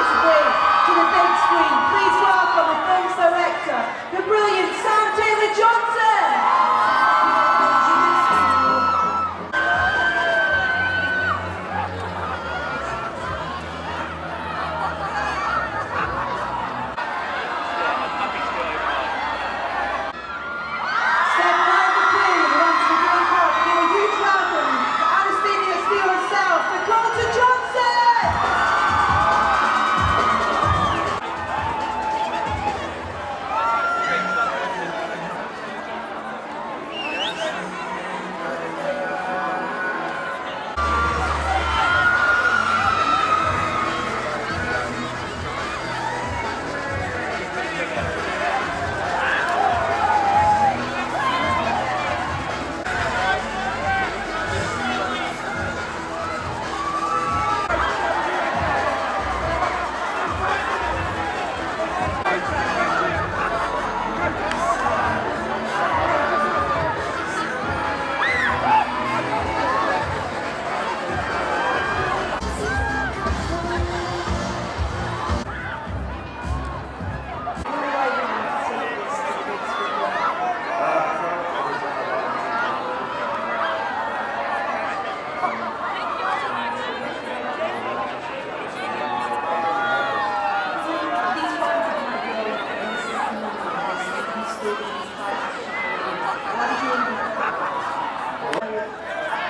to bring to the big screen.